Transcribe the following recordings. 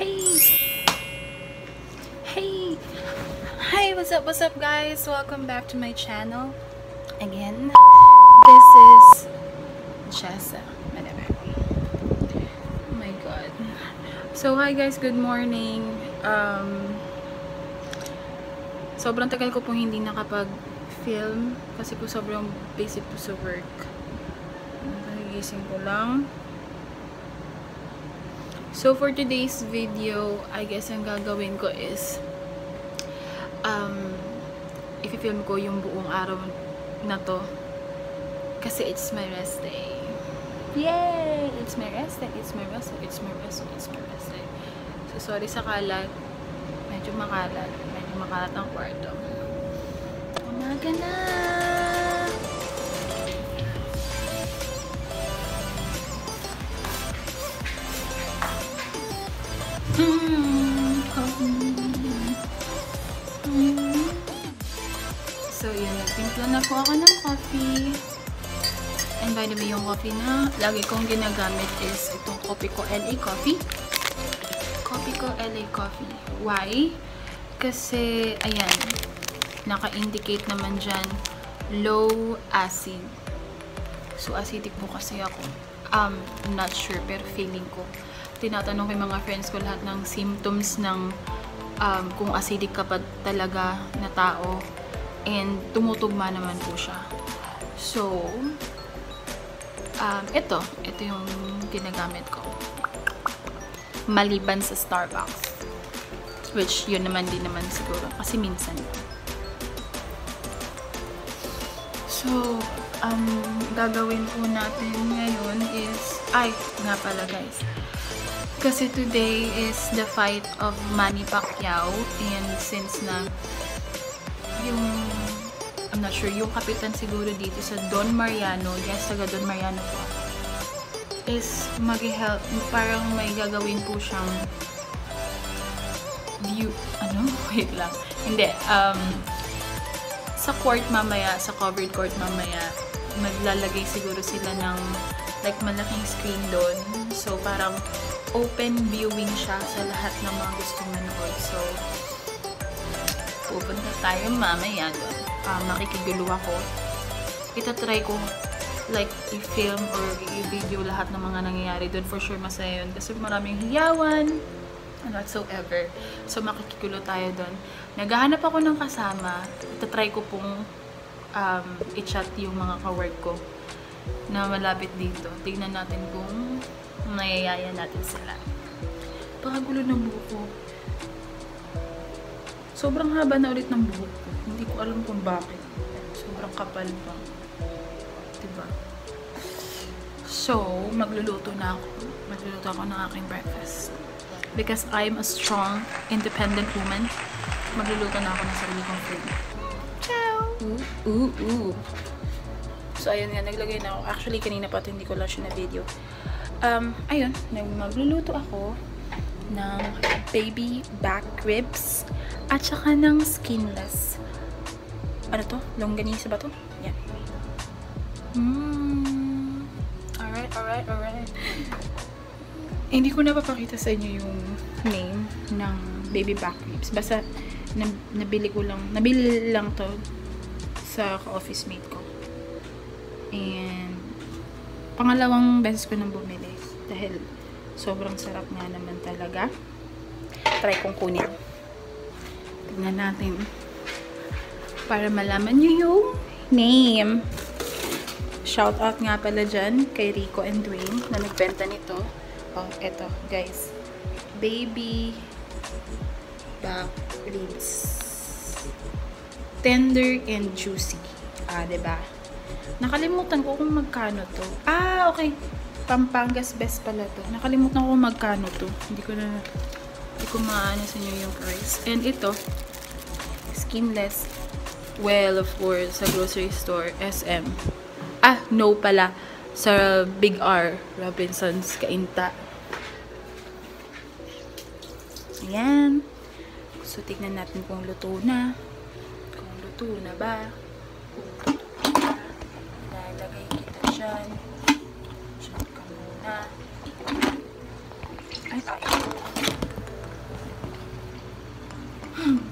Hey! Hey! Hi, what's up, what's up guys? Welcome back to my channel. Again, this is Jessa. Oh my god. So, hi guys, good morning. Um, sobrang tagal ko pong hindi nakapag-film kasi po sobrang busy po sa work. Nagigising ko lang. So, for today's video, I guess ang gagawin ko is um, i-film ko yung buong araw na to kasi it's my rest day. Yay! It's my rest day. It's my rest day. It's my rest day. It's my rest day. So, sorry sa kalat. Medyo makalat. Medyo makalat ang kwarto. Umaga na! So, yun. Nagtimpla na po ako ng coffee. And by the way, yung coffee na lagi kong ginagamit is itong coffee ko LA Coffee. Coffee ko LA Coffee. Why? Kasi, ayan, naka-indicate naman dyan, low acid. So, acidic po kasi ako. Um, not sure, pero feeling ko. Tinatanong ko yung mga friends ko lahat ng symptoms ng um, kung acidic ka pa talaga na tao. And tumutugma naman po siya. So, um, ito. Ito yung ginagamit ko. Maliban sa Starbucks. Which, yun naman din naman siguro. Kasi minsan. So, um, gagawin po natin ngayon is, ay, nga pala guys. Kasi today is the fight of Manny Pacquiao and since na yung I'm not sure, yung kapitan siguro dito sa Don Mariano, yes, taga Don Mariano po, is mag-help, parang may gagawin po siyang view, ano? Wait lang. Hindi, um, sa court mamaya, sa covered court mamaya, maglalagay siguro sila ng like malaking screen doon. So, parang open viewing siya sa lahat ng mga gusto manood. So, pupunta tayo mamaya doon. Uh, makikigulo ako. Ito try ko like i-film or i-video lahat ng mga nangyayari doon. For sure masaya yun. Kasi maraming hiyawan and whatsoever. So, makikigulo tayo doon. Naghahanap ako ng kasama. Ito try ko pong um, i-chat yung mga kawork ko na malapit dito. Tignan natin kung mayayaya natin sila. Pakagulo ng buhok ko. Sobrang haba na ulit ng buhok ko. Hindi ko alam kung bakit. Sobrang kapal pa. Diba? So, magluluto na ako. Magluluto ako ng aking breakfast. Because I'm a strong, independent woman, magluluto na ako ng sarili kong food. Ciao! Ooh, ooh, ooh. So, ayun nga, naglagay na ako. Actually, kanina pa hindi ko lang siya na video. Um, ayun, magluluto ako ng baby back ribs at saka ng skinless. Ano to? Longganisa ba to? Yan. Mmm. Alright, alright, alright. Hindi ko napapakita sa inyo yung name ng baby back ribs. Basta, nabili ko lang, nabili lang to sa office mate ko. And, pangalawang beses ko nang bumili. Dahil, sobrang sarap nga naman talaga. Try kong kunin. Tignan natin. Para malaman nyo yung name. Shout out nga pala dyan kay Rico and Dwayne na nagbenta nito. Oh, eto, guys. Baby back ribs. Tender and juicy. Ah, ba? Diba? Nakalimutan ko kung magkano to. Ah, okay. Pampangas best pala to. Nakalimutan ko kung magkano to. Hindi ko na, hindi ko maano sa inyo yung price. And ito, skinless. Well, of course, sa grocery store, SM. Ah, no pala. Sa Big R, Robinsons, Kainta. Ayan. So, tignan natin kung luto na. Kung luto na ba. Lalagay kita dyan. 嗯。哎。呀嗯。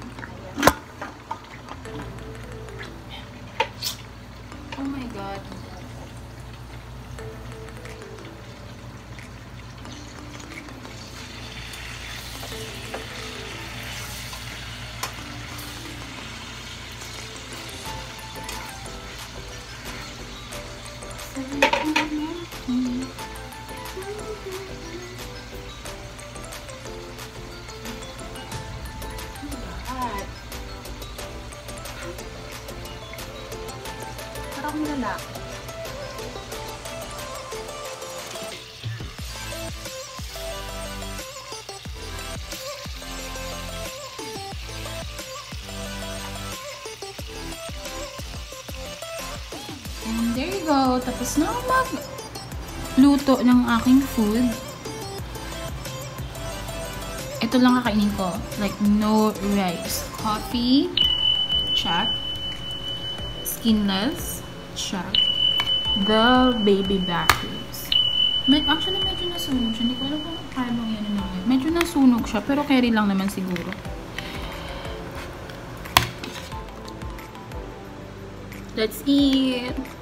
And there you go. Tapos na ako mag luto ng aking food. Ito lang kakainin ko. Like, no rice. Coffee. Check. Skinless. Check. The baby back ribs. Med actually, medyo nasunog siya. Hindi ko alam kung kaya bang yan na Medyo nasunog siya, pero carry lang naman siguro. Let's eat!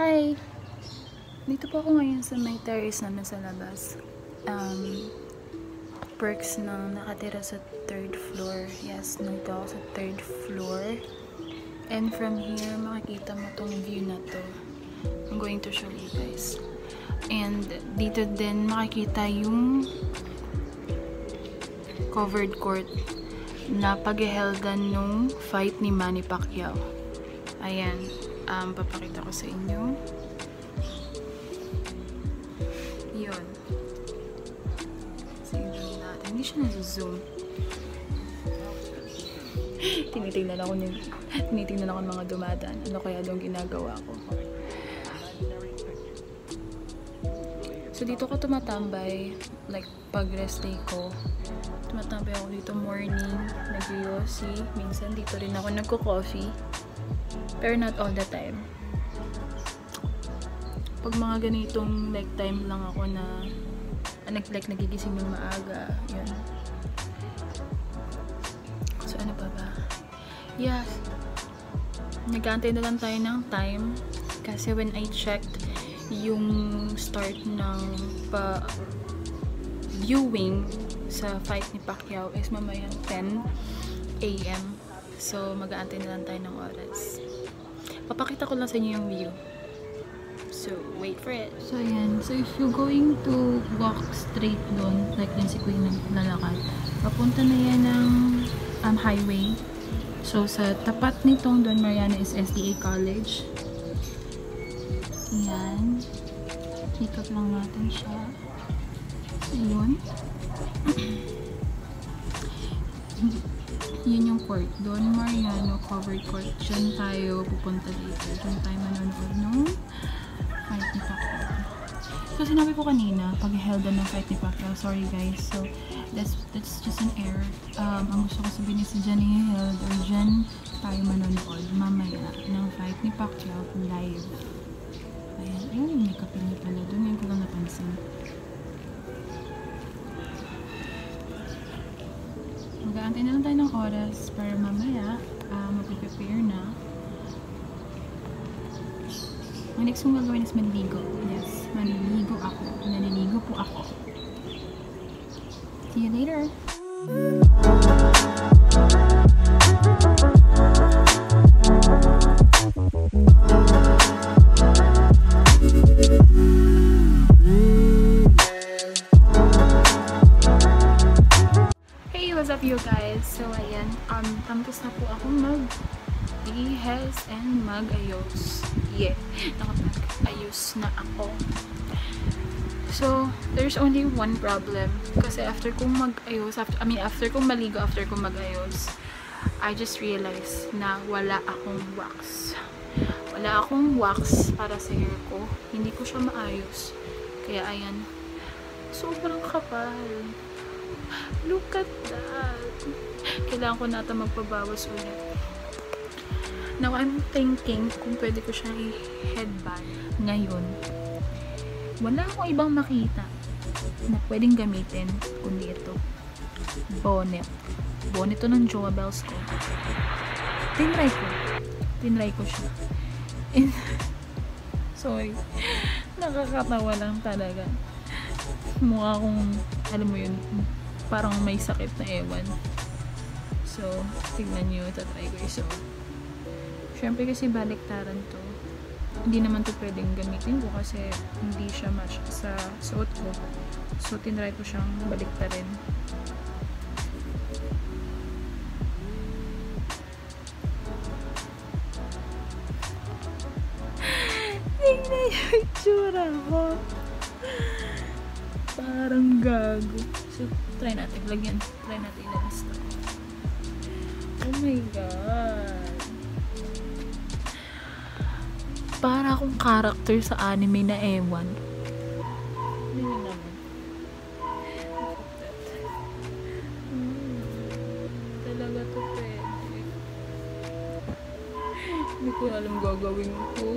Hi! Dito po ako ngayon sa may terrace namin sa labas. Um, perks na nakatira sa third floor. Yes, nandito ako sa third floor. And from here, makikita mo tong view na to. I'm going to show you guys. And dito din makikita yung covered court na pagheheldan nung fight ni Manny Pacquiao. Ayan. Um, papakita ko sa inyo. Yun. Yun natin. Hindi siya nasa-zoom. tinitingnan ako ng tinitingnan ako ng mga dumadaan. Ano kaya doon ginagawa ko? So, dito ko tumatambay. Like, pag rest day ko. Tumatambay ako dito morning. Nag-yosi. Minsan, dito rin ako nagko-coffee. Pero not all the time. Pag mga ganitong like time lang ako na ah, nag like nagigising ng maaga, yun. So ano pa ba? Yes. Nag-aantay na lang tayo ng time kasi when I checked yung start ng pa viewing sa fight ni Pacquiao is mamayang 10 a.m. So, mag-aantay na lang tayo ng oras. Papakita ko lang sa inyo yung view. So, wait for it. So, ayan. So, if you're going to walk straight doon, like yung si Queen naglalakad, papunta na yan ng um, highway. So, sa tapat nitong Don Mariana is SDA College. Ayan. Ikot lang natin siya. Ayun. yun yung court. Don Mariano covered court. Diyan tayo pupunta dito. Diyan tayo manonood nung fight ni Pacquiao. So, sinabi ko kanina, pag held ng fight ni Pacquiao, sorry guys. So, that's that's just an error. Um, ang gusto ko sabihin is dyan i-held or dyan tayo manonood mamaya ng fight ni Pacquiao live. Ayan. Ayun, may kapil na pala doon. Ngayon ko lang napansin. Mag-aantay na lang tayo ng oras para mamaya uh, mag-prepare na. Ang next kong gagawin is manligo. Yes, manligo ako. Naliligo po ako. See you later! Ako. So, there's only one problem. Kasi after kong mag-ayos, I mean, after kong maligo, after kong mag-ayos, I just realized na wala akong wax. Wala akong wax para sa hair ko. Hindi ko siya maayos. Kaya ayan, sobrang kapal. Look at that. Kailangan ko nata magpabawas ulit. Now, I'm thinking kung pwede ko siyang i-headband ngayon. Wala akong ibang makita na pwedeng gamitin kundi ito. Bonnet. Bonnet to ng Joa Bells ko. Tinry ko. Tinry ko siya. And, sorry. Nakakatawa lang talaga. Mukha akong, alam mo yun, parang may sakit na ewan. So, tignan nyo, itatry ko iso. Siyempre kasi baliktaran to. Hindi naman to pwedeng gamitin ko kasi hindi siya match sa suot ko. So, tinry ko siyang baliktarin. Tingnan yung itsura ko. Parang gago. So, try natin. Lagyan. Try natin ilabas to. Oh my God. Para akong character sa anime na ewan. Talaga to pwede. Hindi ko alam gagawin ko.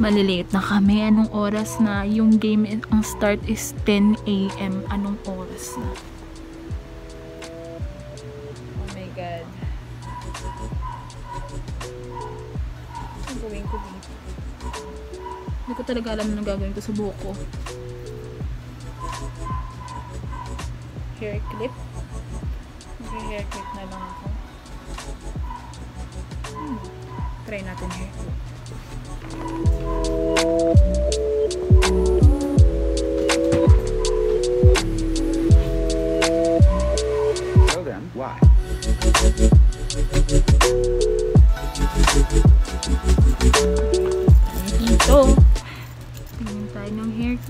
Maliliit na kami. Anong oras na? Yung game, ang start is 10 a.m. Anong oras na? Ang gawin ko dito? Hindi ko talaga alam na gagawin ko sa buhok ko. Hair clip. Mag-hair clip na lang ako. Hmm. Try natin hair clip.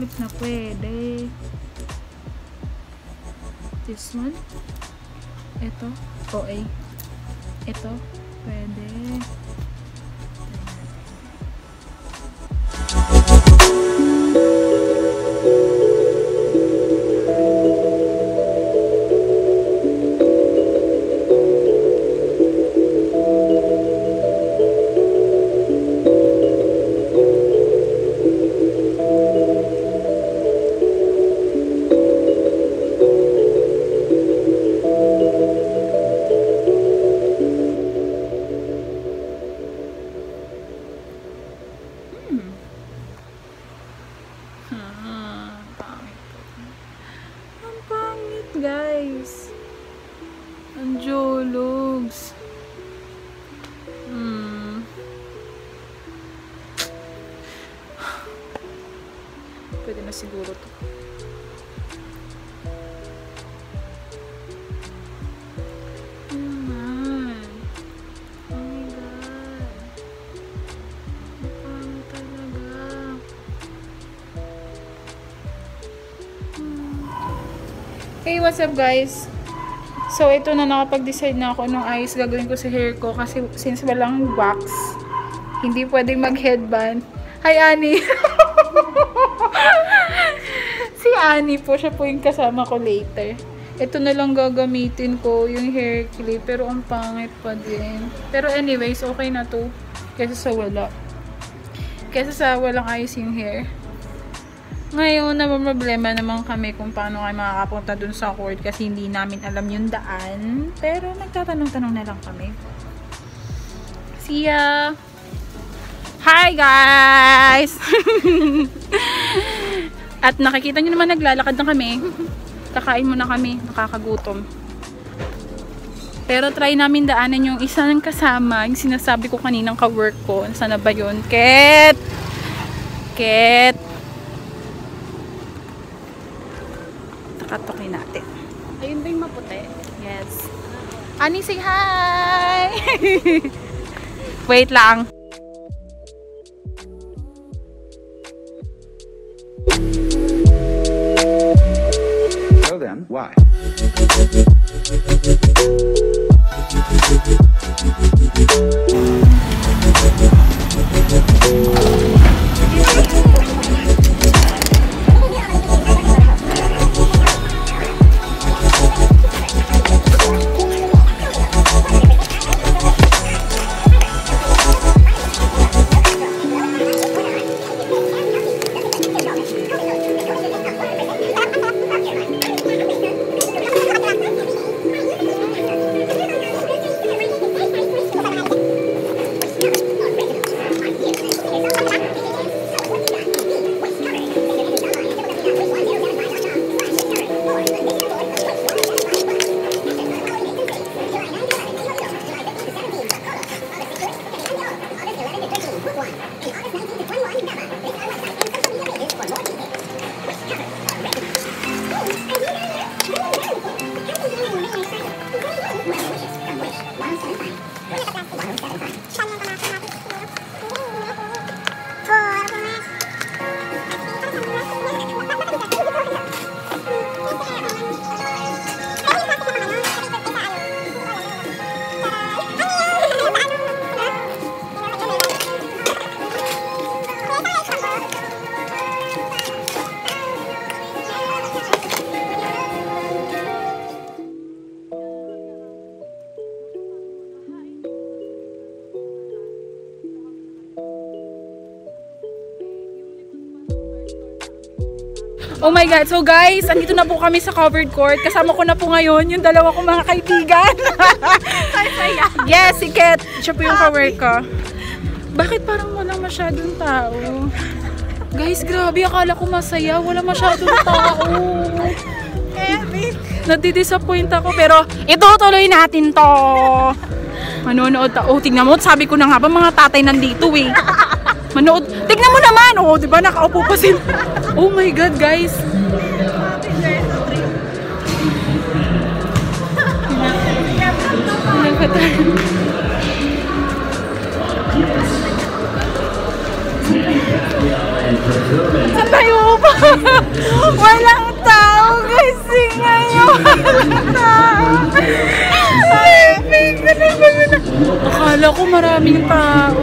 Clip na pwede. This one. Ito. OA. Ito. Pwede. Hey, what's up guys? So, ito na nakapag-decide na ako nung ayos gagawin ko sa hair ko kasi since walang wax, hindi pwedeng mag-headband. Hi, Annie! si Annie po, siya po yung kasama ko later. Ito na lang gagamitin ko, yung hair clip, pero ang pangit pa din. Pero anyways, okay na to. Kesa sa wala. Kesa sa walang ayos yung hair. Ngayon, problema naman kami kung paano kayo makakapunta dun sa court kasi hindi namin alam yung daan. Pero nagtatanong-tanong na lang kami. See ya! Hi guys! At nakikita nyo naman naglalakad na kami. Kakain muna kami. Nakakagutom. Pero try namin daanan yung isa ng kasama. Yung sinasabi ko kaninang ka-work ko. Sana ba yun? Ket! Ket! Ani, say hi! Wait lang. So then, why? Oh my God. So guys, andito na po kami sa covered court. Kasama ko na po ngayon yung dalawa kong mga kaibigan. yes, si Ket. Siya po yung kawork ko. Bakit parang walang masyadong tao? Guys, grabe. Akala ko masaya. Wala masyadong tao. Nadidisappoint ako. Pero itutuloy natin to. Manonood ta. Oh, tingnan mo. Sabi ko na nga ba mga tatay nandito eh. Tignan mo naman. Oh, di ba nakaupo pa sila. Oh my God, guys. Saan tayo upa? Walang tao kasi ngayon. Walang tao. Ay, na. Akala ko maraming tao.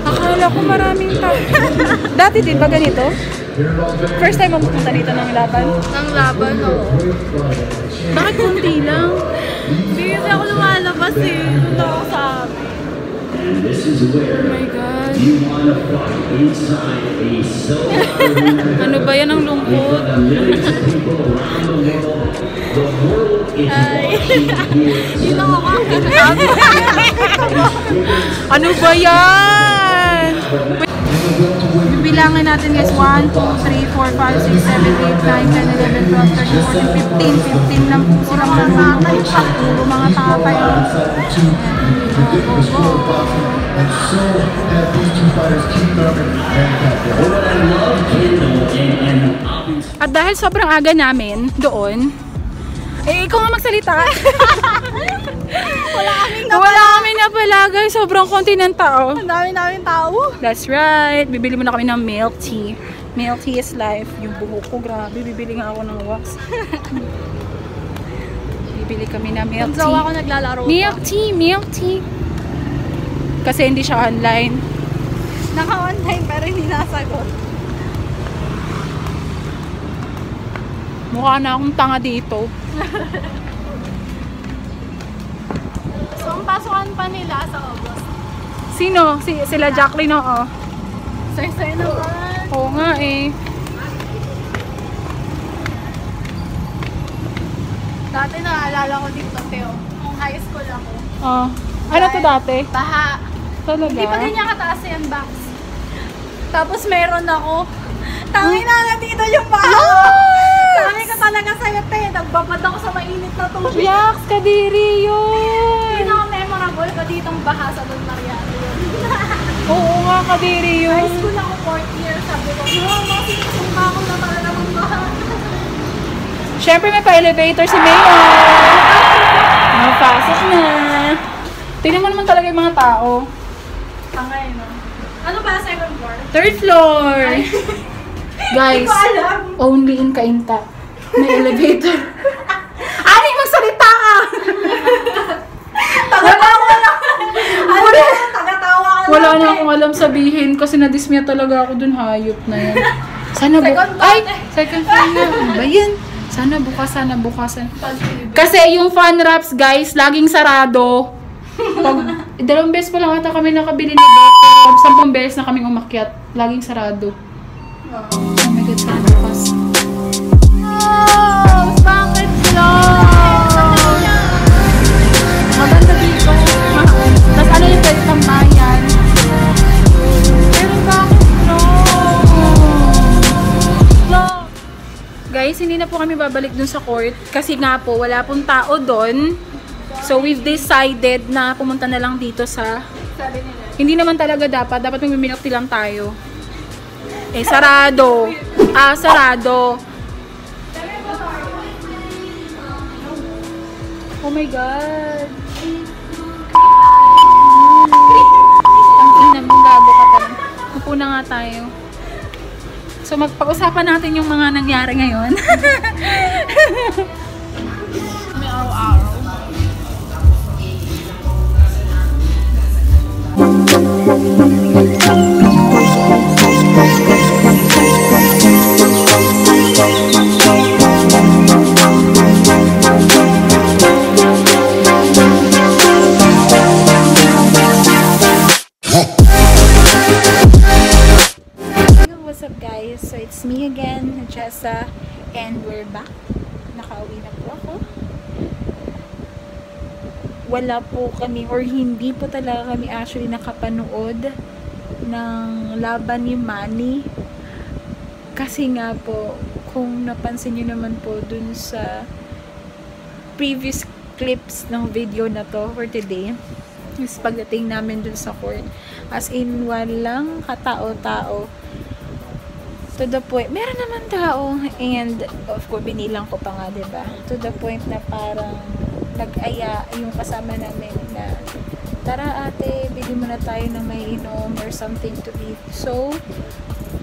Akala ko maraming tao. Dati din ba ganito? First time mo pupunta dito ng laban? Ng laban, oo. Bakit kunti lang? Hindi kasi ako lumalabas eh. Doon ako sa amin. Oh my God. ano ba yan ang lungkot? Yun lang ako. Ano ba yan? Bibilangin natin guys. 1, 2, 3, 4, 5, 6, 7, 8, 9, 10, 11, 12, 13, 14, 15. 15 lang po sila mga tatay. Puro mga tatay. And so that these two fighters keep up and, and At dahil sobrang aga namin doon, eh, ikaw nga magsalita. Wala kaming Wala kami na pala guys. Sobrang konti ng tao. Ang dami namin tao. That's right. Bibili mo na kami ng milk tea. Milk tea is life. Yung buhok ko, grabe. Bibili nga ako ng wax. Bibili kami ng milk Kung jowa ko tea. naglalaro Milk tea, milk tea. Kasi hindi siya online. Naka-online pero hindi nasagot. Mukha na akong tanga dito. So, ang pasukan pa nila sa August. Sino? Si, sila Jacqueline, oo. Say-say naman. Oo nga eh. Dati naalala ko dito, Teo. Nung high school ako. Oh. Ano to dati? Baha. Talaga? Hindi pa ganyan kataas yan box. Tapos meron ako. Tangin na nga dito yung baha. Sabi ko talaga sa'yo, te. Nagbabad ako sa mainit na tubig. Yaks, kadiri yun. Pinaka-memorable ko ditong baha sa Don Mariano yun. Oo nga Kadiri High yun. school ako, fourth year. Sabi ko, no, mga sinusumba ko na para naman mahal. Siyempre may pa-elevator si Mayor. Mapasok na. Tingnan mo naman talaga yung mga tao. Tangay, no? Ano ba, second floor? Third floor. Guys, only in Kainta. May elevator. Ani, magsalita ka! Taga-tawa. Ano ba? Taga-tawa ka Wala na eh. akong alam sabihin kasi nadismaya talaga ako dun hayop na yan. Sana bu- Second. Ay! Second floor nga. Ano ba yan? Sana bukas, sana bukasan. Kasi yung fan wraps, guys, laging sarado. Pag, dalawang beses pa lang ata kami nakabili ni Beth. Pero sampung beses na kaming umakyat. Laging sarado. Oh Guys, hindi na po kami babalik dun sa court kasi nga po wala pong tao doon. So we've decided na pumunta na lang dito sa hindi naman talaga dapat, dapat magmiminokti lang tayo. Eh sarado. Ah, sarado. Oh my god. Ang ina mo, gago ka talaga. Upo na nga tayo. So magpag-usapan natin yung mga nangyari ngayon. May araw-araw. It's me again, Jessa, and we're back. Nakauwi na po ako. Wala po kami, or hindi po talaga kami actually nakapanood ng laban ni Manny. Kasi nga po, kung napansin nyo naman po dun sa previous clips ng video na to for today, is pagdating namin dun sa court. As in, walang katao-tao. To the point, meron naman tao. And, of course, binilang ko pa nga, ba To the point na parang nag-aya yung kasama namin na tara ate, bili mo na tayo ng may inom or something to eat. So,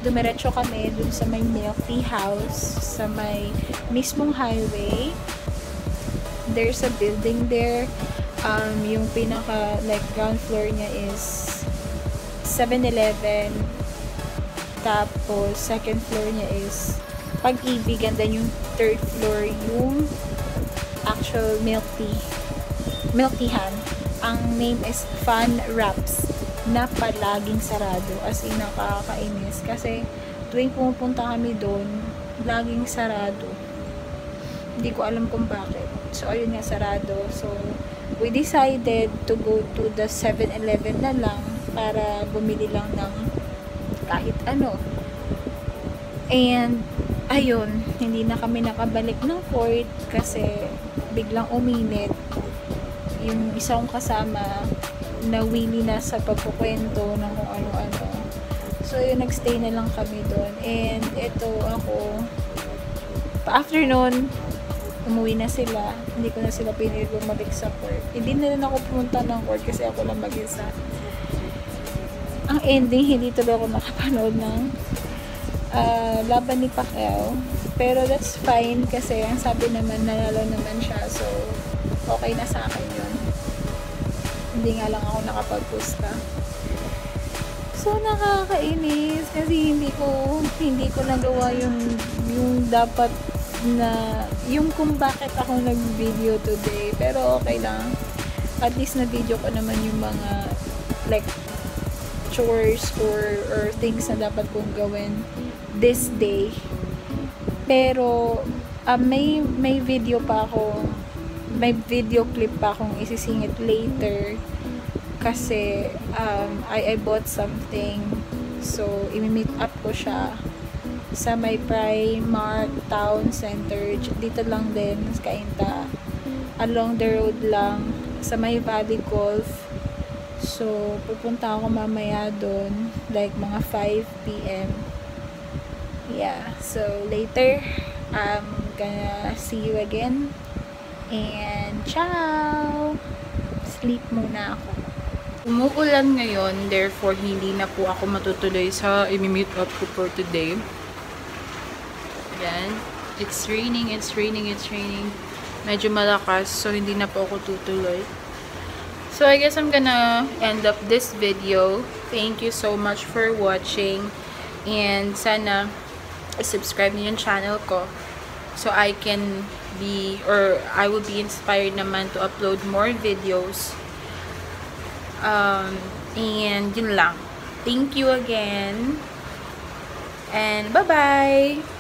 dumiretso kami dun sa may milk tea house, sa may mismong highway. There's a building there. Um, yung pinaka, like, ground floor niya is 7-Eleven. Tapos, second floor niya is Pag-ibig. And then, yung third floor, yung actual milk tea. Ang name is Fun Wraps na palaging sarado. As in, nakakainis. Kasi, tuwing pumupunta kami doon, laging sarado. Hindi ko alam kung bakit. So, ayun nga, sarado. So, we decided to go to the 7-Eleven na lang para bumili lang ng kahit ano. And, ayun, hindi na kami nakabalik ng court kasi biglang uminit. Yung isang kasama nawili na sa pagkukwento ng kung ano-ano. So, yun, nagstay na lang kami doon. And, ito ako, after nun, umuwi na sila. Hindi ko na sila pinilig bumalik sa court. Hindi na rin ako pumunta ng court kasi ako lang mag-isa. Ending, hindi tuloy ako nakapanood ng ah, laban ni Pacquiao. Pero that's fine kasi ang sabi naman, nanalo naman siya. So, okay na sa akin yun. Hindi nga lang ako nakapag-posta. So, nakakainis kasi hindi ko hindi ko nagawa yung yung dapat na yung kung bakit ako nag-video today. Pero okay lang. At least na video ko naman yung mga like chores or or things na dapat kong gawin this day. Pero ah, may may video pa ako may video clip pa akong isisingit later kasi um, I, I bought something. So imi-meet up ko siya sa may Primark Town Center. Dito lang din sa Kainta. Along the road lang sa may Valley Golf So, pupunta ako mamaya doon. Like, mga 5 p.m. Yeah. So, later, I'm gonna see you again. And, ciao! Sleep muna ako. Umuulan ngayon, therefore, hindi na po ako matutuloy sa imi-meet up ko for today. Yan. It's raining, it's raining, it's raining. Medyo malakas, so hindi na po ako tutuloy. So, I guess I'm gonna end up this video. Thank you so much for watching. And sana, subscribe niyo yung channel ko. So, I can be, or I will be inspired naman to upload more videos. Um, and yun lang. Thank you again. And bye-bye!